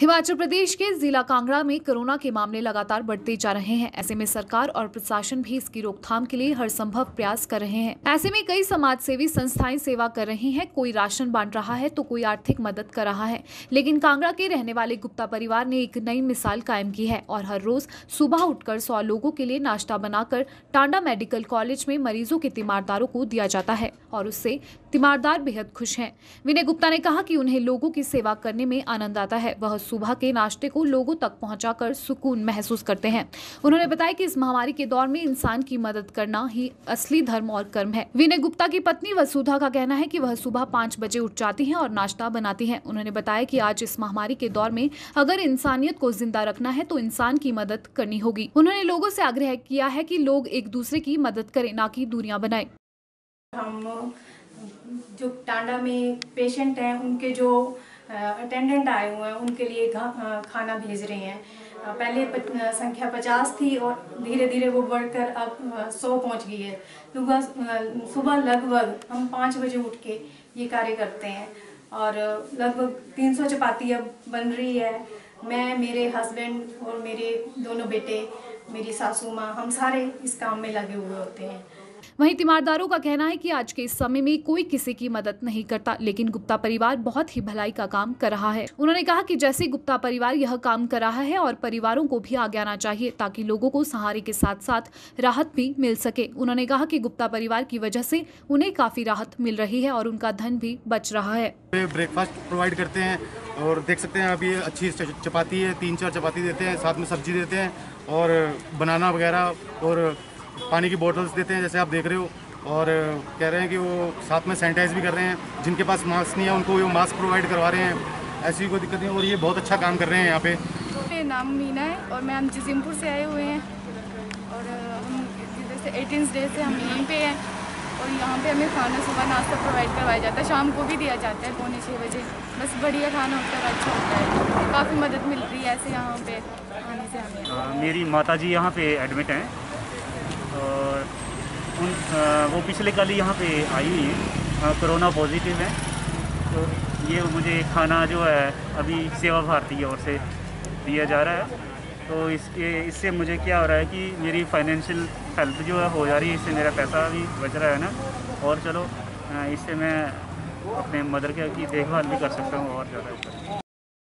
हिमाचल प्रदेश के जिला कांगड़ा में कोरोना के मामले लगातार बढ़ते जा रहे हैं। ऐसे में सरकार और प्रशासन भी इसकी रोकथाम के लिए हर संभव प्रयास कर रहे हैं। ऐसे में कई समाज सेवी संस्थाएँ सेवा कर रही हैं। कोई राशन बांट रहा है तो कोई आर्थिक मदद कर रहा है। लेकिन कांगड़ा के रहने वाले गुप्ता परिवार ने एक नई मिसाल कायम की है और हर रोज सुबह उठकर सौ लोगों के लिए नाश्ता बनाकर टांडा मेडिकल कॉलेज में मरीजों के तीमारदारों को दिया जाता है और उससे तीमारदार बेहद खुश है। विनय गुप्ता ने कहा की उन्हें लोगों की सेवा करने में आनंद आता है। वह सुबह के नाश्ते को लोगों तक पहुंचाकर सुकून महसूस करते हैं। उन्होंने बताया कि इस महामारी के दौर में इंसान की मदद करना ही असली धर्म और कर्म है। विनय गुप्ता की पत्नी वसुधा का कहना है कि वह सुबह पाँच बजे उठ जाती हैं और नाश्ता बनाती हैं। उन्होंने बताया कि आज इस महामारी के दौर में अगर इंसानियत को ज़िंदा रखना है तो इंसान की मदद करनी होगी। उन्होंने लोगों से आग्रह किया है कि लोग एक दूसरे की मदद करें, न कि दूरियाँ बनाएँ। हम जो टांडा में पेशेंट हैं, उनके जो अटेंडेंट आए हुए हैं, उनके लिए खाना भेज रहे हैं। पहले संख्या पचास थी और धीरे धीरे वो बढ़कर अब सौ पहुँच गई है। सुबह सुबह लगभग हम पाँच बजे उठ के ये कार्य करते हैं और लगभग तीन सौ चपाती अब बन रही है। मैं, मेरे हस्बैंड और मेरे दोनों बेटे, मेरी सासू माँ, हम सारे इस काम में लगे हुए होते हैं। वहीं तीमारदारों का कहना है कि आज के इस समय में कोई किसी की मदद नहीं करता, लेकिन गुप्ता परिवार बहुत ही भलाई का काम कर रहा है। उन्होंने कहा कि जैसे गुप्ता परिवार यह काम कर रहा है और परिवारों को भी आगे आना चाहिए, ताकि लोगों को सहारे के साथ साथ राहत भी मिल सके। उन्होंने कहा कि गुप्ता परिवार की वजह से उन्हें काफ़ी राहत मिल रही है और उनका धन भी बच रहा है। ब्रेकफास्ट प्रोवाइड करते हैं और देख सकते हैं, अभी अच्छी चपाती है तीन चार चपाती देते हैं, साथ में सब्ज़ी देते हैं और बनाना वगैरह और पानी की बॉटल्स देते हैं जैसे आप देख रहे हो। और कह रहे हैं कि वो साथ में सैनिटाइज भी कर रहे हैं जिनके पास मास्क नहीं है उनको वो मास्क प्रोवाइड करवा रहे हैं। ऐसी कोई दिक्कत नहीं और ये बहुत अच्छा काम कर रहे हैं यहाँ पे। मेरा नाम मीना है और मैं हम जिसिमपुर से आए हुए हैं। और हम जैसे एटीन डे से हम यहीं पे हैं और यहाँ पे हमें खाना सुबह नाश्ता प्रोवाइड करवाया जाता है। शाम को भी दिया जाता है पौने छः बजे। बस बढ़िया खाना होता है अच्छा होता है। काफ़ी मदद मिल रही है ऐसे यहाँ पे आने से हमें। मेरी माता जी यहाँ पे एडमिट हैं। और उन वो पिछले कल यहाँ पे आई हुई हैं। कोरोना पॉजिटिव है। तो ये मुझे खाना जो है, अभी सेवा भारती की ओर से दिया जा रहा है। तो इसके इससे मुझे क्या हो रहा है कि मेरी फाइनेंशियल हेल्प जो है, हो जा रही है। इससे मेरा पैसा भी बच रहा है ना। और चलो इससे मैं अपने मदर के, की देखभाल भी कर सकता हूँ और ज़्यादा